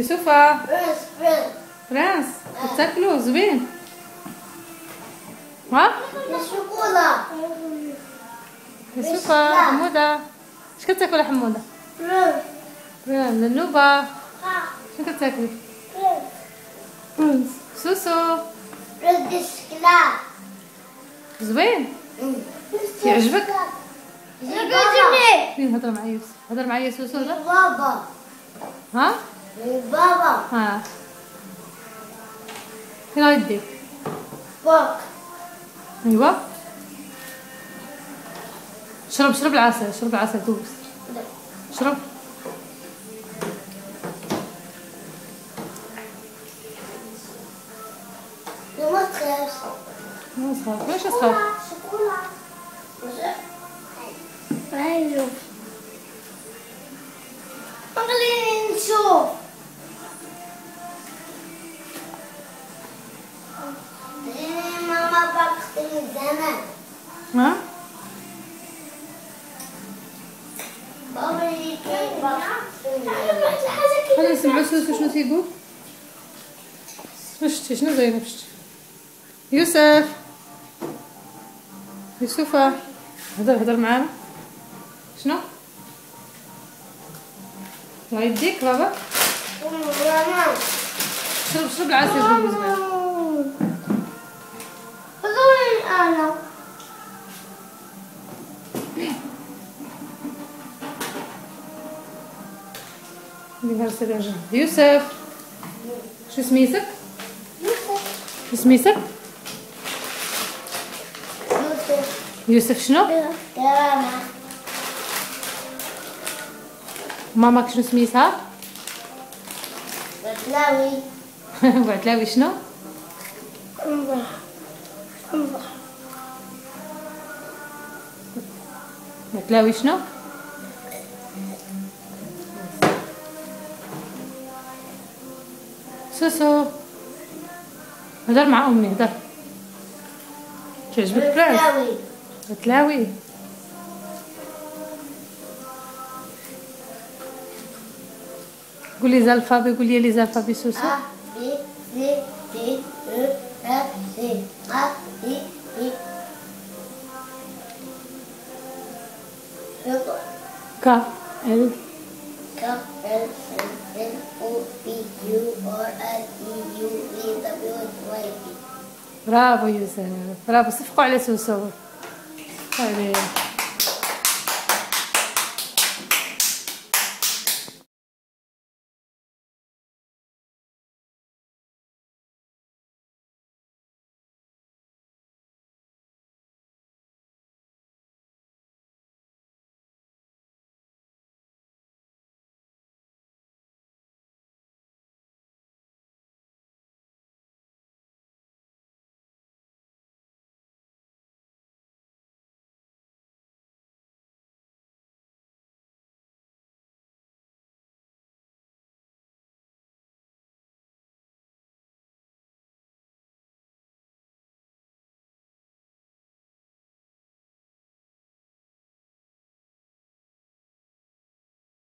يوسفة. Prince Prince Prince بتاكلوا زوين ها؟ الشوكولا يوسفة حمودة. اش كتاكل يا حمودة؟ Prince Prince لنوبة ها. شنو كتاكلي Prince Prince سوسو. Prince بالشكلاط زوين يعجبك يعجبني فين هضر معايا يوسف؟ هضر معايا سوسو بابا. ها؟ بابا ها. فين غيديك فوق ايوا شرب شرب العسل شرب العسل دوز شرب. ما تخافش ما صغار واش صغار شوكولا نشوف ماما باقي من زمان ها بابا خلينا نسمعوا سوسو شنو تيقول. واش شتي شنو زينب شتي يوسف. يوسفة هضر هضر معانا شنو؟ الله يديك بابا. شرب شرب العسل أنا. يوسف. شو سميتك شو سميتك يوسف؟ شنو؟ ماما ماماك شنو سميتها؟ بتلاوي بعتلاوي شنو؟ بعتلاوي شنو؟ سوسو. هدر مع أمي هدر تعجبك برانس بتلاوي بتلاوي قولي زالفابي قولي لي زالفابي سوسو A, B, C, D, E, F, G, A, I, I. كا ال K, L, M, N, O, P, Q, R, S, E, U, V, W, X, Y, Z. برافو يوسف برافو صفقوا على سوسو صفقوا عليه